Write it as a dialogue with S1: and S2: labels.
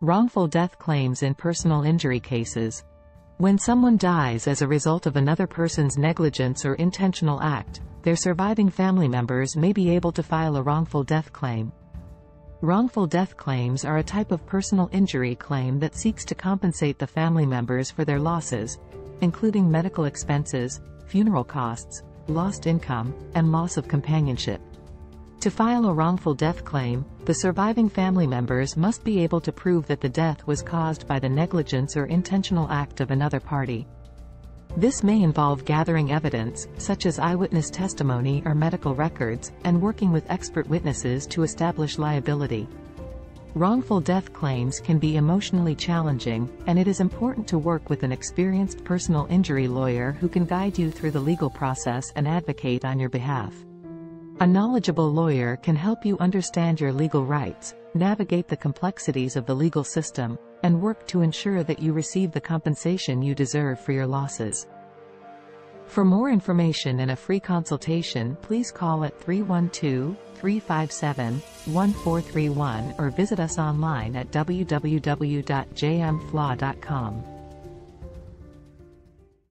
S1: Wrongful death claims in personal injury cases. When someone dies as a result of another person's negligence or intentional act, their surviving family members may be able to file a wrongful death claim. Wrongful death claims are a type of personal injury claim that seeks to compensate the family members for their losses, including medical expenses, funeral costs, lost income, and loss of companionship. To file a wrongful death claim, the surviving family members must be able to prove that the death was caused by the negligence or intentional act of another party. This may involve gathering evidence, such as eyewitness testimony or medical records, and working with expert witnesses to establish liability. Wrongful death claims can be emotionally challenging, and it is important to work with an experienced personal injury lawyer who can guide you through the legal process and advocate on your behalf. A knowledgeable lawyer can help you understand your legal rights, navigate the complexities of the legal system, and work to ensure that you receive the compensation you deserve for your losses. For more information and a free consultation please call at 312-357-1431 or visit us online at www.jmflaw.com.